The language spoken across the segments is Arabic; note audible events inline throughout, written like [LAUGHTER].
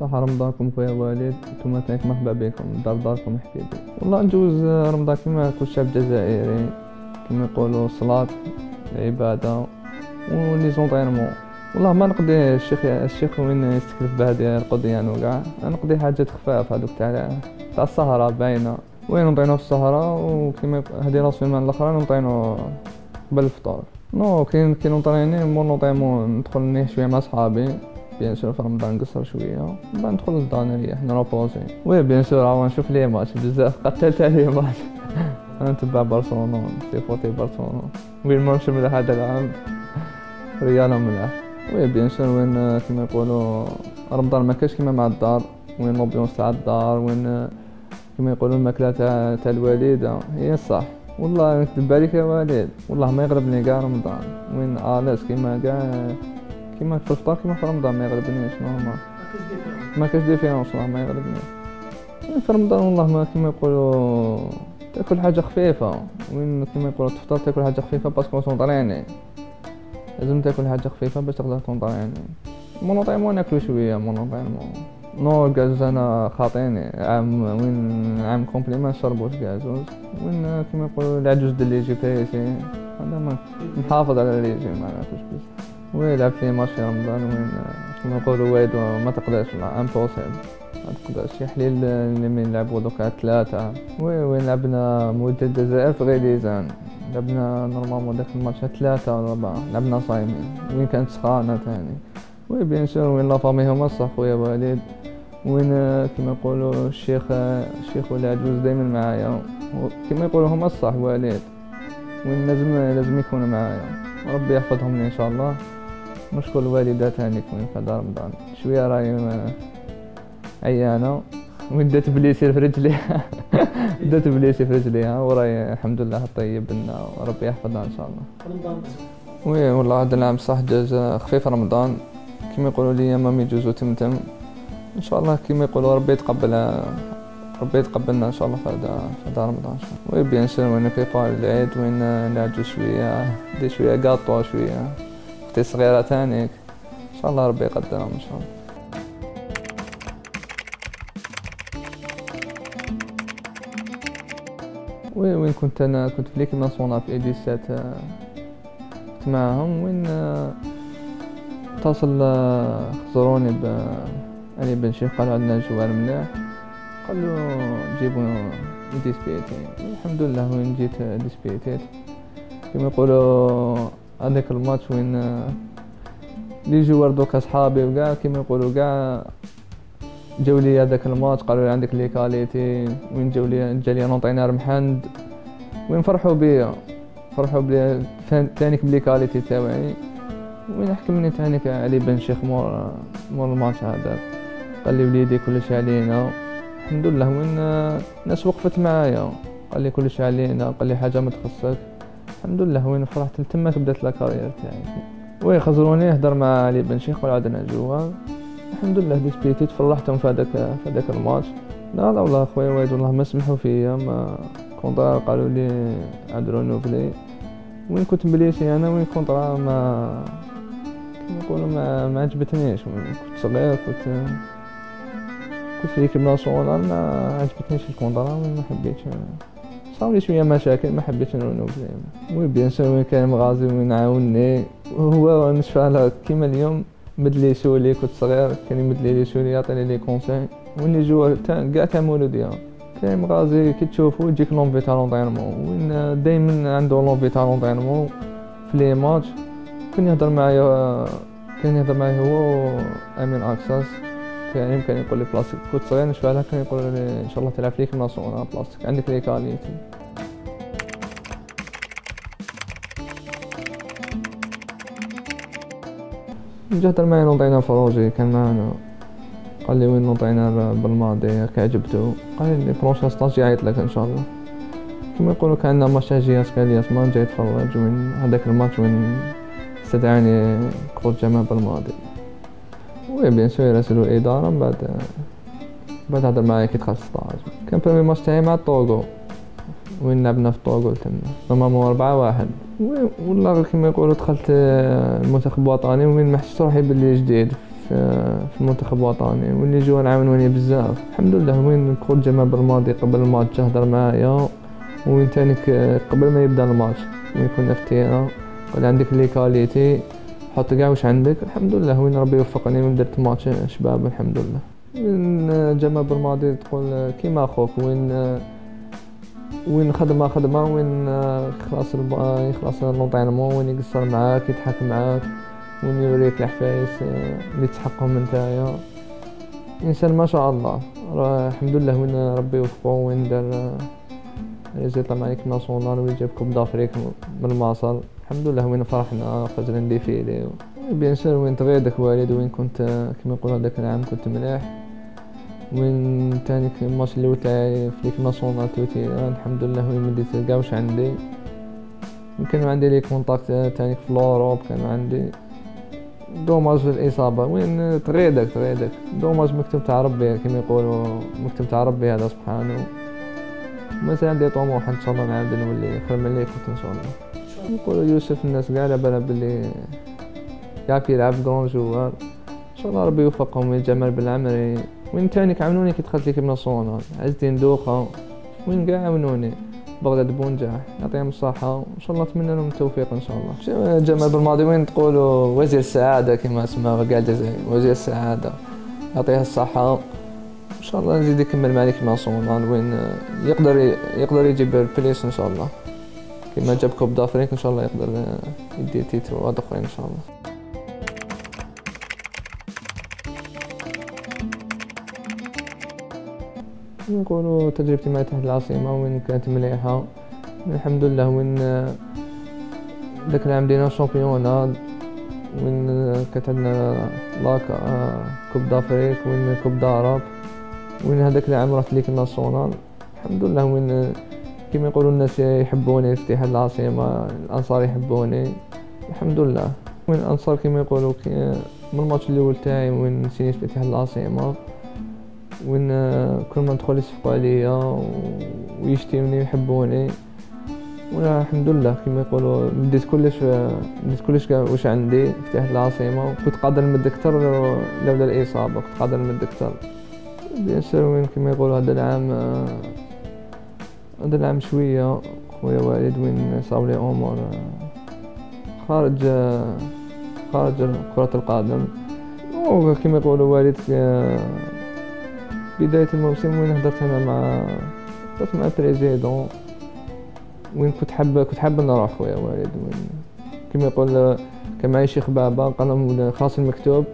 صح رمضانكم خويا والد. نتوما تانيك مرحبا بكم. دار داركم حبيبي والله نجوز رمضان كيما كل شعب جزائري كيما يقولوا الصلاة العبادة و les entraînements والله ما نقضي الشيخ الشيخ وين يستكلف بهذه يعني وكاع نقضي حاجات خفاف هذوك تاع تاع السهرة باينة. وين نطرينو في السهرة؟ وكيما هذه la semaine الأخرى نطرينو قبل الفطور non كاين كي نطريني مور نطيمو ندخل شوية مع صحابي bien sûr في رمضان نقصر شوية. بعد ندخل للدار نريح نروبوزي oui bien sûr عاود نشوف les matchs بزاف قتلت عليه ماتش [LAUGHS] نتبع برشلونة. فوتي برشلونة. وين ماتش مليح هذا العام ريال مليح oui bien sûr وين كيما يقولوا رمضان ما كاش كيما مع الدار. وين l'ambiance تاع الدار. وين كما يقولوا الماكلة تاع تاع الوالده هي صح. والله نكذب عليك يا والد والله ما يغلبني كاع رمضان. وين اليس كيما كاع كيما في الفطار كيما في رمضان ما يغلبنيش normal ما كاش différence والله ما يغلبني في رمضان والله ما كيما يقولوا تاكل حاجة خفيفه وين كيما يقولوا تفطر تاكل حاجة خفيفه parce que تونطريني لازم تاكل حاجة خفيفه باش تقدر تونطريني مونوطيمون ناكلو شوية مونوطيمون non الكازوز أنا خاطيني عام وين عام complet ما نشربوش كازوز وين كيما يقولوا العجوز ديال لي جي بيسي هذا ما نحافظ على ريجيم ما ناكلش بزاف وي لعبت لي ماتش في رمضان وين كيما يقولوا ويدو ما تقدرش لا امبوسيبل ما تقدرش. شي حليل من نلعبوا دوكا ثلاثة. وي وين لعبنا مودة الجزائر في غيليزان لعبنا نورمالمون داك الماتش ثلاثة ولا أربعة. لعبنا صايمين. وين كانت سخانة تاني وي بيان سور وين لا فامي هما الصح خويا والد. وين كما يقولوا الشيخ الشيخ ولا عجوز دائما معايا. كما يقولوا هما الصح والد. وين لازم لازم يكونوا معايا. ربي يحفظهم لي إن شاء الله. نشكر الوالدة تاني كون في هذا رمضان شوية راهي عيانة. وين دات blessée في رجليها [LAUGHS] دات blessée في رجليها وراي الحمد لله طيب لنا وربي يحفظها إن شاء الله. رمضان. oui والله هذا العام صح جاز خفيف رمضان. كما يقولوا لي مامي جوزو تمتم إن شاء الله كما يقولوا ربي يتقبل ربي يتقبلنا إن شاء الله في هذا في هذا رمضان. وي بيان سور وين بريبار العيد وين نعجو شوية دي شوية كاطو شوية. أختي صغيره تانيك إن شاء الله ربي يقدرهم إن شاء الله. وي وين كنت أنا؟ كنت في ليكيب ناسيونال في ايدي سات كنت معاهم. وين اتصل خزروني ب علي بن شيخ قالوا عندنا جوار مليح. قالوا جيبوا ديسبيتي الحمد لله وين جيت ديسبيتيت كما يقولوا هذاك الماتش وين لي جوار دوكا صحابي وكاع كيما يقولوا كاع جاو لي هذاك الماتش قالوا لي عندك لي كاليتي وين جاو لي جا لي نوطينا رمحند وين فرحوا بيا فرحوا بلي تانيك بلي qualités تاوعي وين حكمني تانيك علي بن شيخ مور مور الماتش هذاك قال لي وليدي كلش علينا. الحمد لله وين الناس وقفت معايا. قال لي كلش علينا. قال لي حاجة ما تخصك. الحمد لله وين فرحت؟ تما بدات la carrière تاعي. oui خزروني هدر مع علي بن شيخ وعدنا جوا الحمد لله ديسبيتي تفرحتهم في هذاك في هذاك الماتش. لا لا والله خويا وايد والله ما سمحوا فيا ما contrat قالوا لي عاد renouveler وين كنت مبليشي أنا؟ وين contrat ما كيما يقولوا ما ما عجبتنيش. كنت صغير كنت كنت في l'équipe nationale ما عجبتنيش ال contrat ما حبيتش صار شوية مشاكل ما حبيتش نرونوفلي oui bien sûr وين كان مغازي وين عاوني وهو نشفى على كيما اليوم مدلي souliers كنت صغير كان يمدلي les souliers يعطيني les conseils وين يجوا كاع تاع مولوديا كاين مغازي كي تشوفو يجيك l'envie تاع l'entraînement وين دايما عنده l'envie تاع l'entraînement في les matchs. كان يهضر معايا كان يهضر معايا هو أمين أكساس. كان يمكن يقول لي بلاصتك. كنت صغير نشبه لها كان يقول لي إن شاء الله تلعب في équipe nationale بلاصتك. عندك les qualités جا هدر معايا نوطينا فروجي كان معنا قال لي وين نوطينا بالماضي كعجبتو قال لي بروشا ستاج يعيط لك إن شاء الله. كما يقولوا كان عندنا ماتش جياس كالياس ما جاي يتفرج وين هذاك الماتش وين استدعاني كروت جمال بالماضي. وي بيان سور يراسلو الاداره من بعد بعد هضر معايا كي دخل ستاج كان برومي ماتش تاعي مع طوغو وين لعبنا في طوغو تما نورمالمون أربعة واحد. والله كيما يقولوا دخلت المنتخب الوطني وين ما حسيت روحي بلي جديد في المنتخب الوطني. واللي يجوا يعاونوني بزاف. الحمد لله. وين coach جمال بالماضي قبل الماتش هضر معايا. وين تاني قبل ما يبدأ الماتش. وين كنا في ال terrain قال عندك les qualités حط كاع واش عندك. الحمد لله. وين ربي وفقني وين درت ماتش شباب. الحمد لله. وين جمال بالماضي تقول كيما خوك وين وين خدمة خدمة وين يخلص يخلص لونطينمون وين يقصر معاك يضحك معاك وين يوريك الحفايس اللي تحقهم نتايا إنسان ما شاء الله. الحمد لله وين ربي وفقه وين دار ريزيطا مع ليك ناسيونال وين جاب كوب دافريك من الماصل الحمد لله وين فرحنا فجر نديفيلي بيان سور وين تغيدك والد وين كنت كما يقولوا هذاك العام كنت مليح. وين تاني الماتش اللي تاعي في l'équipe nationale توتي؟ الحمد لله وين مديت كاع واش عندي. كانوا عندي les contacts تاني في l'Europe كانوا عندي dommage الاصابه وين تغيدك تغيدك dommage مكتوب تاع ربي كما يقولوا مكتوب تاع ربي هذا سبحانه. مثلا عندي طموح إن شاء الله نعاود نولي خير من اللي كنت إن شاء الله. يقولوا يوسف الناس كاع على بالها بلي. يعرف يلعب كرون جوار شاء الله ربي يوفقهم ويجمل بالعمري وين تاني عاونوني كي دخلت ليكيب ناسيونال عز الدين دوخه وين كاع عاونوني بغداد بونجاح يعطيهم الصحة. وإن شاء الله نتمنى لهم التوفيق إن شاء الله. جمال بالماضي وين تقولوا وزير السعادة كما اسمه كاع الجزائر وزير السعادة. يعطيه الصحة. إن شاء الله نزيد يكمل مع ليكيب ناسيونال وين يقدر يقدر يجيب البليس إن شاء الله. كما جاب Coupe d'Afrique إن شاء الله يقدر يدي titres أخرين إن شاء الله. نقولوا تجربتي مع اتحاد العاصمة وين كانت مليحة. الحمد لله وين داك العام دينا championnat وين كانت عندنا la Coupe d'Afrique وين Coupe d'Arabe وين هذاك العام رحت l'équipe nationale الحمد لله وين كيما يقولوا الناس يحبوني في اتحاد العاصمة الأنصار يحبوني. الحمد لله. وين الأنصار كيما يقولوا من الماتش الأول تاعي وين سينيت في اتحاد العاصمة. وين كل ما ندخل يصفقوا عليا ويشتيوني ويحبوني. وأنا الحمد لله كما يقولوا مديت كلش مديت كلش واش عندي في اتحاد العاصمة. وكنت قادر نمد أكثر لولا الإصابة كنت قادر نمد أكثر. بيان سور وين كما يقولوا هذا العام هذا العام شوية. خويا والد وين صاب لي امور خارج خارج كرة القدم. وكما يقولوا والد بداية الموسم وين هدرت أنا مع هدرت مع بريزيدون وين كنت حاب كنت حاب نروح خويا والد. وين كما يقول كان معايا شيخ بابا قال خاص المكتوب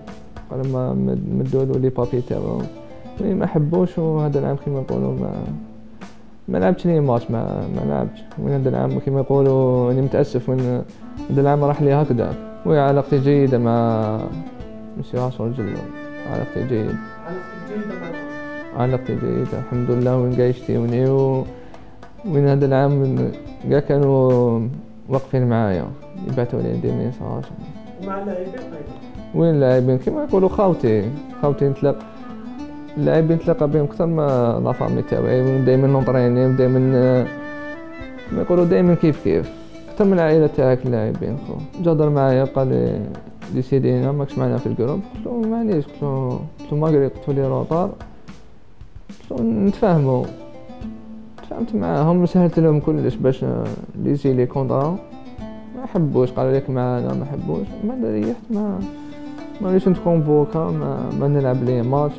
قال ما مدوا له les papiers تاعو. وين ما حبوش وهذا العام كما يقولوا ما ما لعبتش les matchs ما ما لعبتش. وين هذا العام كما يقولوا أني متأسف وين هذا العام راح لي هكذا. oui علاقتي جيدة مع مسيو عاشور جلول علاقتي جيدة. علاقتي جيدة مع علاقتي جيدة الحمد لله وين قاع يشتيوني و وين هذا العام قاع كانوا واقفين معايا يبعثوا لي دي ميساج ومع اللاعبين وين اللاعبين؟ كيما يقولوا خاوتي خاوتي نتلاقى اللاعبين نتلاقى بهم أكثر ما لا فامي تاعي دائما نونطريني ودائما كيما يقولوا دائما كيف كيف. أكثر من العائلة تاعك اللاعبين خو. جادر معايا قال لي ديسيدينا ماكش معنا في الجروب. قلت له معليش. قلت له قلت له ماغري قلت لي روطار نتفاهموا. تفاهمت معاهم سهلت لهم كلش باش ليزي لي كونطرا ما حبوش قالوا لك معانا ما حبوش ما ريحت ما ما ليش نتكونفوكا ما, ما نلعب لي ماتش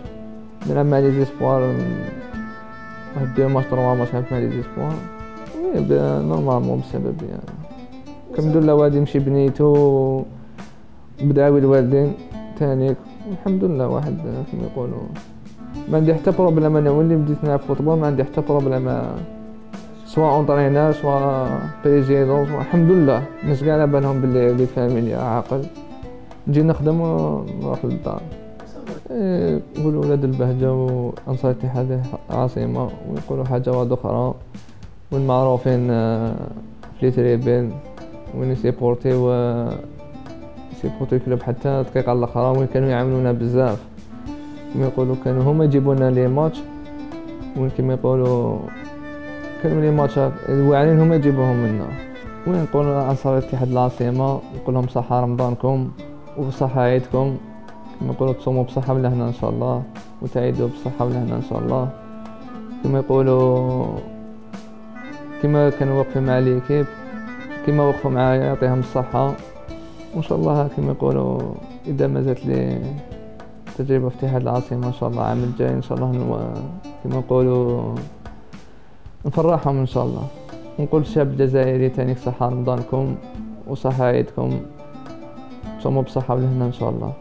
نلعب مع لي زيسبوار واحد دو ماتش تروا ماتش لعبت مع لي زيسبوار نورمالمون بسبب يعني. الحمد لله وادي يمشي بنيتو بدعاوي الوالدين تانيك الحمد لله واحد كما يقولوا. ما عندي حتى problème أنا ولي بديت نلعب football ما عندي حتى problème سواء entraîneur سواء président الحمد لله. الناس كاع على بالهم بلي بيت فاميليا عاقل. نجي نخدم ونروح للدار. يقولوا ولاد البهجة وأنصار اتحاد العاصمة ويقولوا حاجة واحدة أخرى. والمعروفين في tribunes وين يسيبورتي و يسيبورتي كلوب حتى الدقيقة الأخرى وين كانوا يعاونونا بزاف. كما يقولوا كانوا هما يجيبونا لي ماتش وين كما يقولوا كانوا لي ماتش الواعرين هما يجيبوهم منا وين نقول انصار اتحاد العاصمة نقول لهم صحة رمضانكم وصحة عيدكم كما يقولوا تصوموا بصحة ولهنا ان شاء الله وتعيدوا بصحة ولهنا ان شاء الله كما يقولوا كما كانوا واقفين مع ليكيب كما وقفوا معايا يعطيهم الصحة وان شاء الله كما يقولوا اذا ما زالت لي تجربة في اتحاد العاصمة ان شاء الله العام الجاي إن شاء الله كما يقولوا نفرحهم إن شاء الله. ونقول الشعب الجزائري تاني صحة رمضانكم وصحة عيدكم تصوموا بصحة ولهنا إن شاء الله.